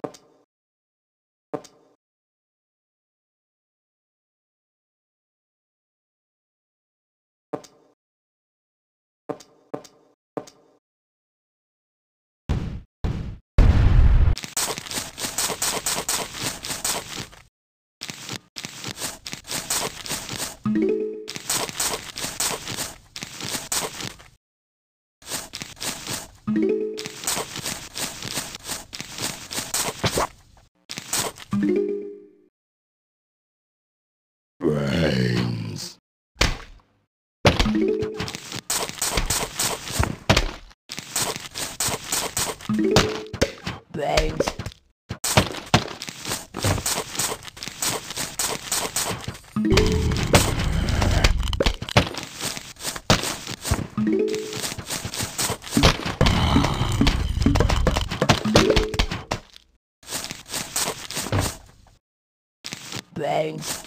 под Brains.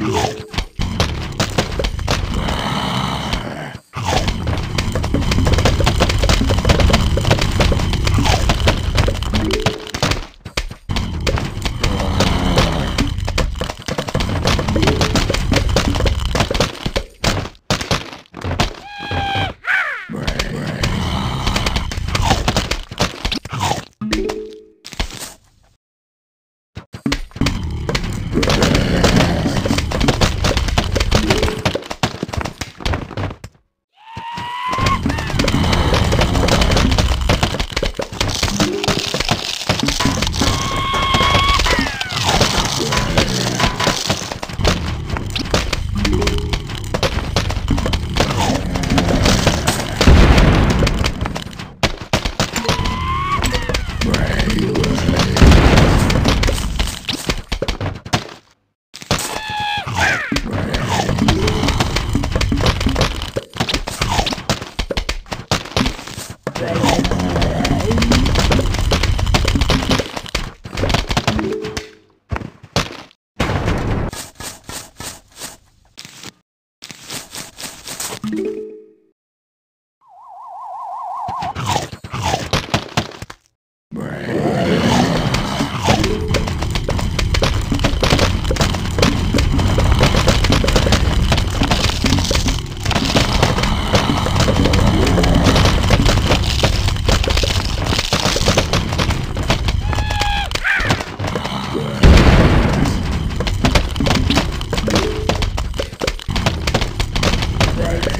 Go. birthday.